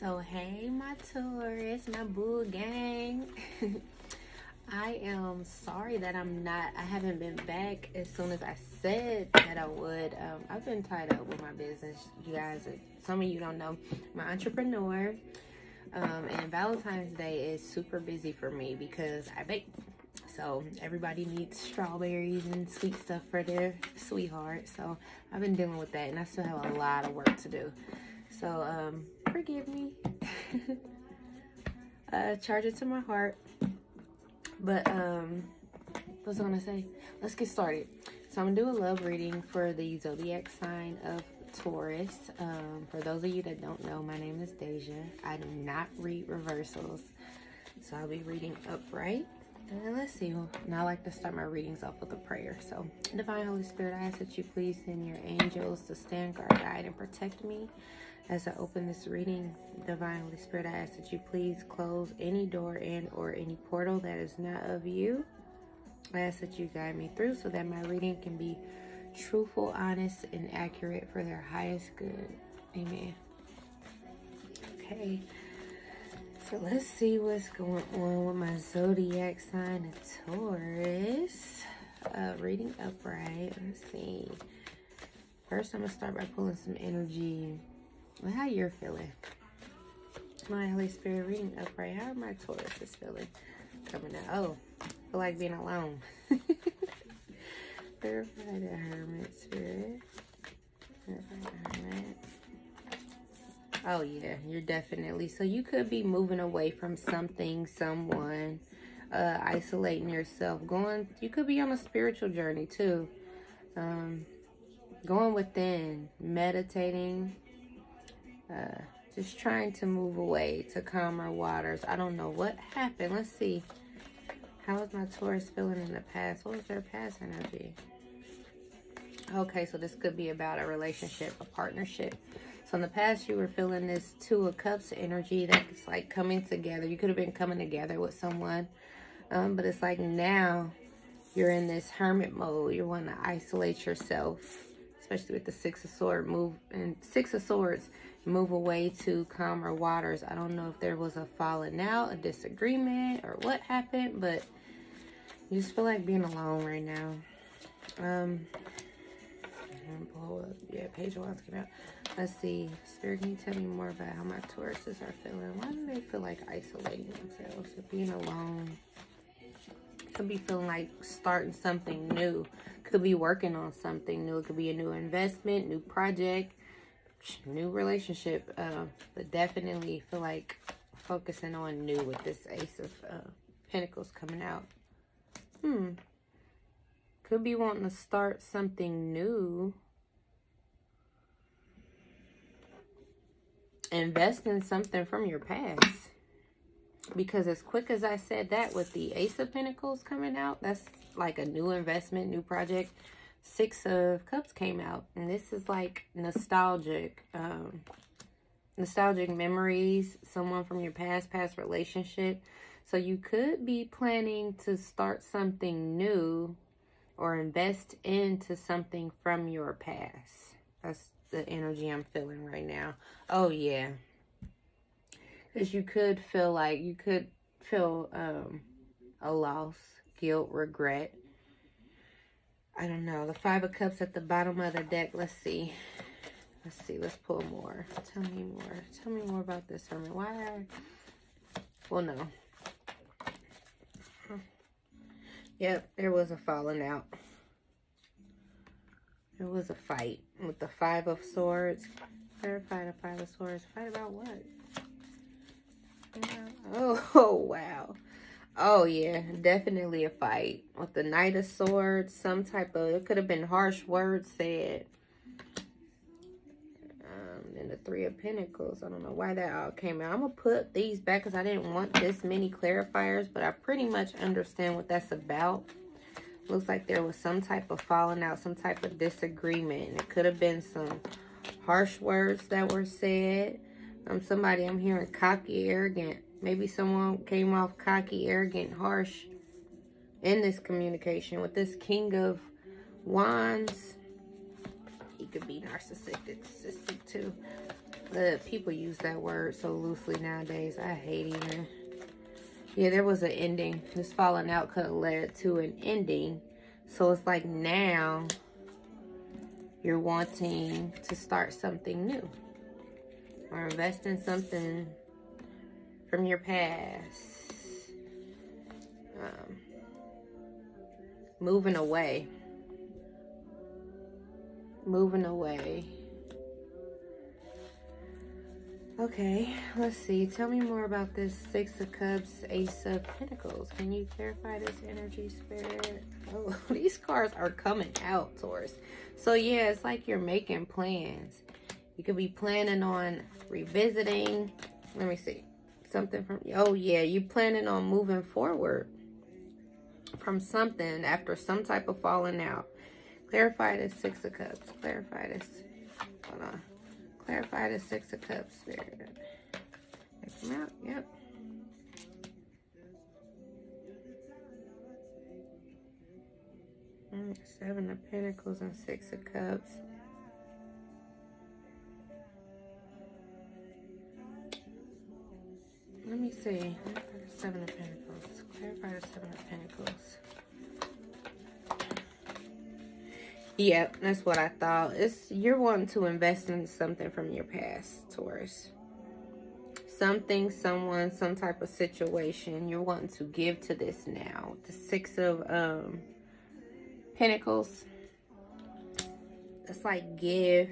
So hey my Tauruses, my boo gang. I am sorry that I'm not I haven't been back as soon as I said that I would. Um, I've been tied up with my business. You guys some of you don't know. An entrepreneur. Um, and Valentine's Day is super busy for me because I bake. So everybody needs strawberries and sweet stuff for their sweetheart. So I've been dealing with that and I still have a lot of work to do. So um, forgive me. uh, charge it to my heart. But um, what was I gonna say? Let's get started. So I'm gonna do a love reading for the zodiac sign of Taurus. Um, for those of you that don't know, my name is Deja. I do not read reversals. So I'll be reading upright. And let's see. Now I like to start my readings off with a prayer. So, Divine Holy Spirit, I ask that you please send your angels to stand guard, guide, and protect me as I open this reading, Divine Holy Spirit, I ask that you please close any door and or any portal that is not of you. I ask that you guide me through so that my reading can be truthful, honest, and accurate for their highest good. Amen. Okay. So let's see what's going on with my zodiac sign of Taurus. Uh, reading upright. Let's see. First, I'm going to start by pulling some energy well, how you're feeling? My Holy Spirit reading upright. How are my Taurus is feeling? Coming out. Oh, feel like being alone. Verify the Hermit Spirit. Oh, yeah, you're definitely. So you could be moving away from something, someone, uh, isolating yourself. Going, you could be on a spiritual journey too. Um, going within, meditating, uh, just trying to move away to calmer waters. I don't know what happened. Let's see. How was my Taurus feeling in the past? What was their past energy? Okay, so this could be about a relationship, a partnership. So in the past, you were feeling this Two of Cups energy that's like coming together. You could have been coming together with someone. Um, but it's like now you're in this hermit mode. You want to isolate yourself, especially with the Six of Swords move and Six of Swords move away to calmer waters. I don't know if there was a falling out, a disagreement, or what happened, but you just feel like being alone right now. Um, yeah, Page of Wands came out. Let's see. Spirit, can you tell me more about how my Tauruses are feeling? Why do they feel like isolating themselves or being alone? Could be feeling like starting something new. Could be working on something new. It could be a new investment, new project new relationship, uh, but definitely feel like focusing on new with this Ace of uh, Pentacles coming out. Hmm. Could be wanting to start something new. Invest in something from your past. Because as quick as I said that with the Ace of Pentacles coming out, that's like a new investment, new project Six of Cups came out. And this is like nostalgic. Um, nostalgic memories. Someone from your past, past relationship. So you could be planning to start something new or invest into something from your past. That's the energy I'm feeling right now. Oh, yeah. Because you could feel like, you could feel um, a loss, guilt, regret I don't know. The Five of Cups at the bottom of the deck. Let's see. Let's see. Let's pull more. Tell me more. Tell me more about this hermit. Why? Well, no. Yep, there was a falling out. There was a fight with the Five of Swords. Clarify the Five of Swords. Fight about what? Oh wow. Oh, yeah, definitely a fight. With the Knight of Swords, some type of, it could have been harsh words said. Um, and the Three of Pentacles, I don't know why that all came out. I'm to put these back because I didn't want this many clarifiers, but I pretty much understand what that's about. Looks like there was some type of falling out, some type of disagreement. It could have been some harsh words that were said. Um, somebody I'm hearing cocky, arrogant, Maybe someone came off cocky, arrogant, harsh in this communication. With this King of Wands, he could be narcissistic too. The people use that word so loosely nowadays. I hate even. Yeah, there was an ending. This falling out could have led to an ending. So it's like now you're wanting to start something new or invest in something from your past. Um, moving away. Moving away. Okay, let's see. Tell me more about this Six of Cups, Ace of Pentacles. Can you clarify this energy, Spirit? Oh, these cards are coming out, Taurus. So, yeah, it's like you're making plans. You could be planning on revisiting. Let me see. Something from... Oh, yeah, you planning on moving forward from something after some type of falling out. Clarify this Six of Cups. Clarify this. Hold on. Clarify the Six of Cups, come out. Yep. Seven of Pentacles and Six of Cups. Let me see. Seven of Pentacles. Clarify the Seven of Pentacles. Yep, that's what I thought. It's you're wanting to invest in something from your past, Taurus. Something, someone, some type of situation you're wanting to give to this now. The Six of um, Pentacles. It's like give.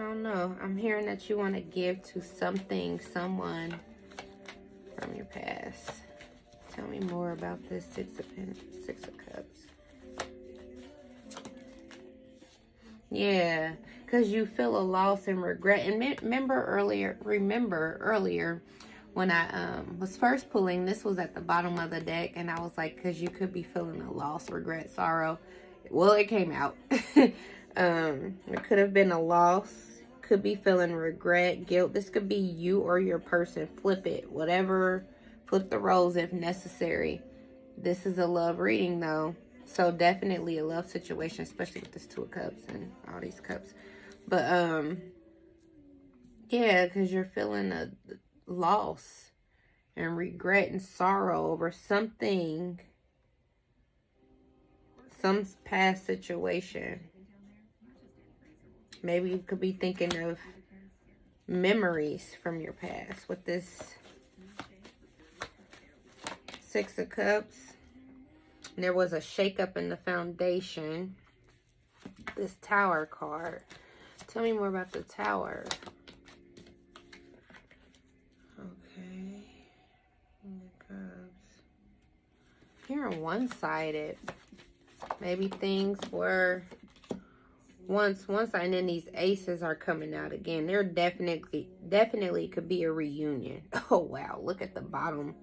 Don't know. I'm hearing that you want to give to something, someone from your past. Tell me more about this Six of, Six of Cups. Yeah, because you feel a loss and regret. And remember earlier, remember earlier when I um, was first pulling, this was at the bottom of the deck. And I was like, because you could be feeling a loss, regret, sorrow. Well, it came out. um, it could have been a loss. Could be feeling regret, guilt. This could be you or your person. Flip it. Whatever flip the roles if necessary. This is a love reading though. So definitely a love situation, especially with this two of cups and all these cups. But um yeah, because you're feeling a loss and regret and sorrow over something, some past situation. Maybe you could be thinking of memories from your past with this Six of Cups. There was a shakeup in the foundation. This Tower card. Tell me more about the Tower. Okay. Are one-sided. Maybe things were once once and then these aces are coming out again. There definitely definitely could be a reunion. Oh wow, look at the bottom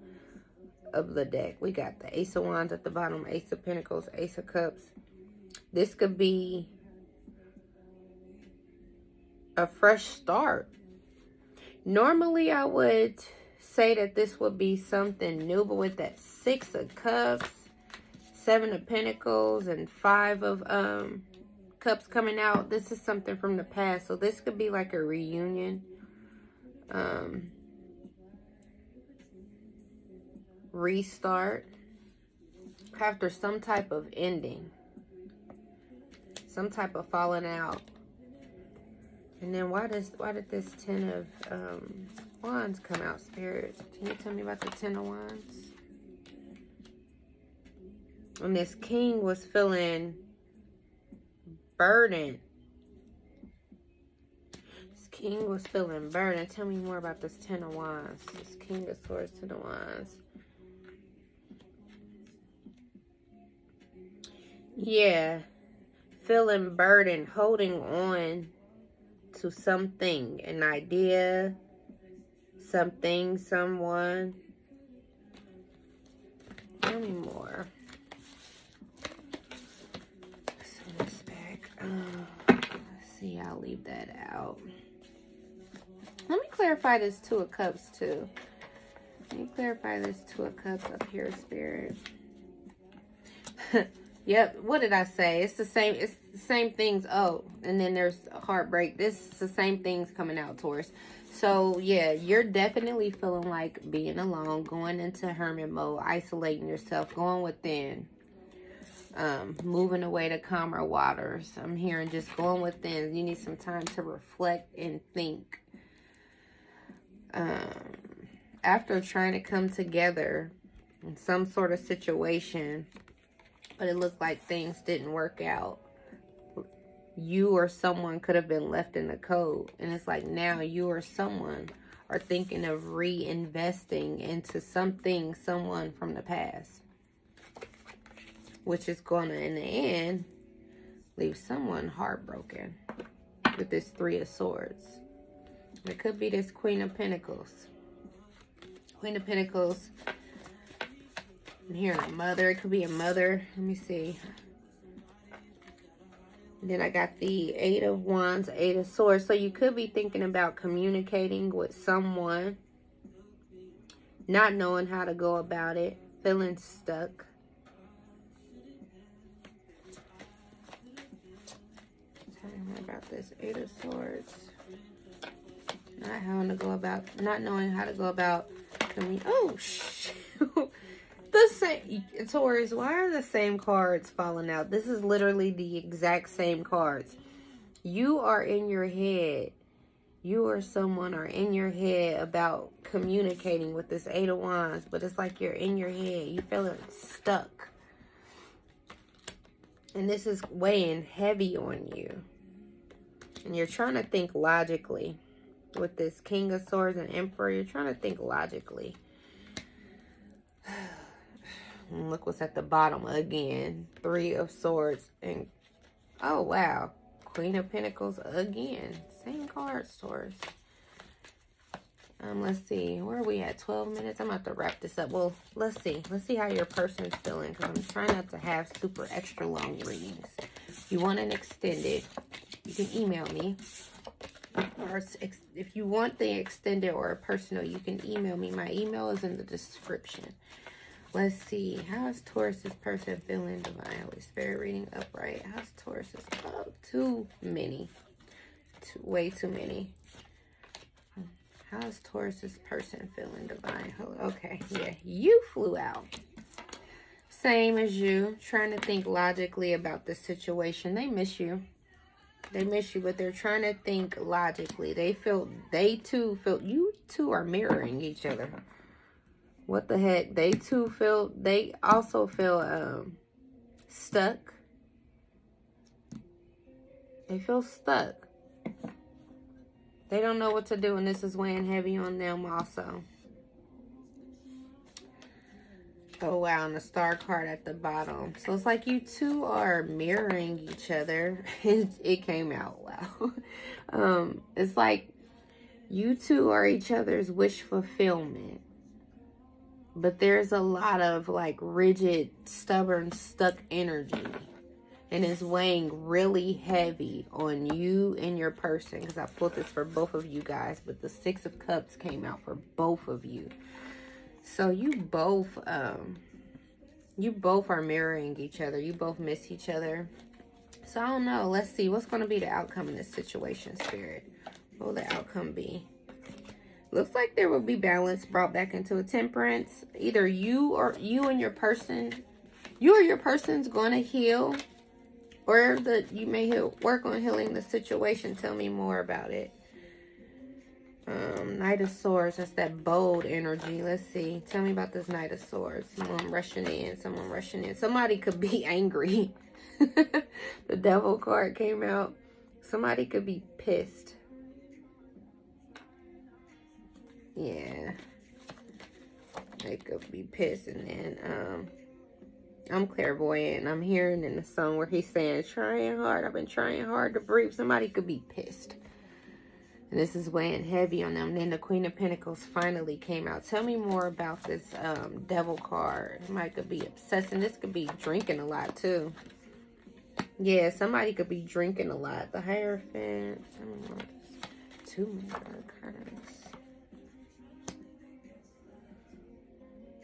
of the deck. We got the Ace of Wands at the bottom, Ace of Pentacles, Ace of Cups. This could be a fresh start. Normally, I would say that this would be something new, but with that Six of Cups, Seven of Pentacles, and Five of um Cups coming out, this is something from the past. So this could be like a reunion. Um, restart after some type of ending, some type of falling out. And then why does why did this ten of um, wands come out, Spirit? Can you tell me about the ten of wands? And this king was feeling burdened. This king was feeling burdened. Tell me more about this ten of wands. This king of swords, ten of wands. Yeah. Feeling burdened, holding on to something, an idea, something, someone. Tell me more. Let's see, I'll leave that out. Let me clarify this Two of Cups, too. Let me clarify this Two of Cups up here, Spirit. Yep. What did I say? It's the same. It's the same things. Oh, and then there's heartbreak. This is the same things coming out, Taurus. So yeah, you're definitely feeling like being alone, going into hermit mode, isolating yourself, going within, um, moving away to calmer waters. I'm hearing just going within. You need some time to reflect and think. Um, after trying to come together in some sort of situation, but it looked like things didn't work out. You or someone could have been left in the cold. And it's like now you or someone are thinking of reinvesting into something, someone from the past. Which is going to, in the end, leave someone heartbroken with this Three of Swords. It could be this Queen of Pentacles. Queen of Pentacles I'm hearing a mother. It could be a mother. Let me see. then I got the Eight of Wands, Eight of Swords. So you could be thinking about communicating with someone. Not knowing how to go about it. Feeling stuck. About this Eight of Swords. Not how to go about, not knowing how to go about, oh, shoot the same Taurus, why are the same cards falling out? This is literally the exact same cards. You are in your head. You or someone are in your head about communicating with this Eight of Wands, but it's like you're in your head. You feeling stuck. And this is weighing heavy on you. And you're trying to think logically. With this King of Swords and Emperor, you're trying to think logically. Look what's at the bottom again. Three of Swords. And, oh, wow. Queen of Pentacles again. Same card source. Um, let's see. Where are we at? 12 minutes? I'm about to wrap this up. Well, let's see. Let's see how your person is feeling. Because I'm trying not to have super extra long readings. You want an extended, you can email me. Or if you want the extended or personal, you can email me. My email is in the description. Let's see. How is Taurus's person feeling divine? Holy Spirit reading upright. How's Taurus's? Oh, too many. Too, way too many. How's Taurus's person feeling divine? Okay, yeah. You flew out. Same as you. Trying to think logically about the situation. They miss you. They miss you, but they're trying to think logically. They feel, they too feel, you two are mirroring each other. What the heck? They too feel they also feel um stuck. They feel stuck. They don't know what to do and this is weighing heavy on them also oh wow and the star card at the bottom so it's like you two are mirroring each other it, it came out wow um it's like you two are each other's wish fulfillment but there's a lot of like rigid, stubborn, stuck energy. And it's weighing really heavy on you and your person. Because I pulled this for both of you guys. But the Six of Cups came out for both of you. So you both, um, you both are mirroring each other. You both miss each other. So I don't know. Let's see. What's going to be the outcome in this situation, Spirit? What will the outcome be? looks like there will be balance brought back into a temperance. Either you or you and your person, you or your person's going to heal. Or that you may heal, work on healing the situation. Tell me more about it. Um, Knight of Swords, that's that bold energy. Let's see. Tell me about this Knight of Swords. Someone rushing in, someone rushing in. Somebody could be angry. the Devil card came out. Somebody could be pissed. yeah they could be pissed and then um i'm clairvoyant i'm hearing in the song where he's saying trying hard i've been trying hard to breathe somebody could be pissed and this is weighing heavy on them. then the Queen of Pentacles finally came out. Tell me more about this um, Devil card. Somebody could be obsessing. This could be drinking a lot, too. Yeah, somebody could be drinking a lot. The Hierophant. Two more cards.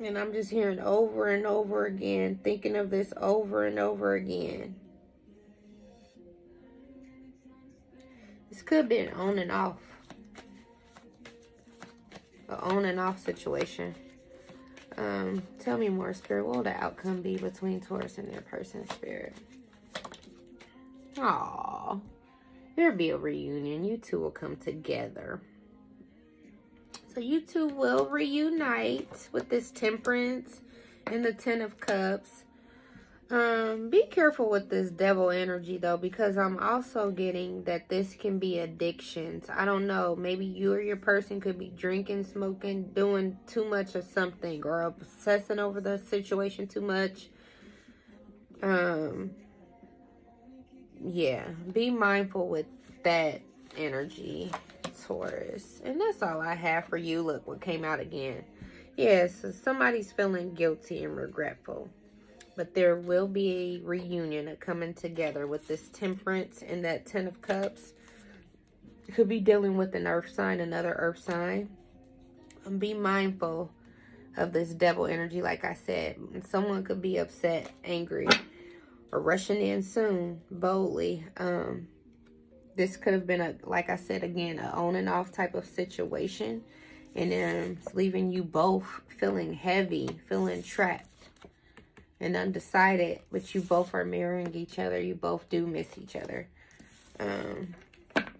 And I'm just hearing over and over again, thinking of this over and over again. Could be an on and off. An on and off situation. Um, tell me more, Spirit. What will the outcome be between Taurus and their person, Spirit? Aww. There'll be a reunion. You two will come together. So you two will reunite with this temperance and the ten of cups. Um, be careful with this devil energy though, because I'm also getting that this can be addictions. I don't know. Maybe you or your person could be drinking, smoking, doing too much of something or obsessing over the situation too much. Um, yeah, be mindful with that energy. Taurus. And that's all I have for you. Look what came out again. Yes, yeah, so somebody's feeling guilty and regretful. But there will be a reunion, coming together with this temperance and that ten of cups. Could be dealing with an earth sign, another earth sign. And be mindful of this devil energy, like I said. Someone could be upset, angry, or rushing in soon, boldly. Um, this could have been a, like I said again, a on and off type of situation. And then it's leaving you both feeling heavy, feeling trapped and undecided. But you both are mirroring each other. You both do miss each other. Um,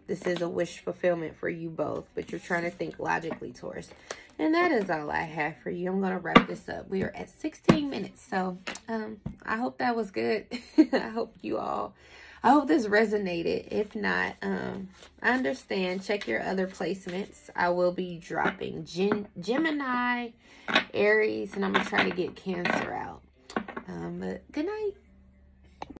this is a wish fulfillment for you both. But you're trying to think logically, Taurus. And that is all I have for you. I'm going to wrap this up. We are at 16 minutes. So um, I hope that was good. I hope you all I hope this resonated. If not, um, I understand. Check your other placements. I will be dropping Gen Gemini, Aries, and I'm going to try to get Cancer out. Um, good night.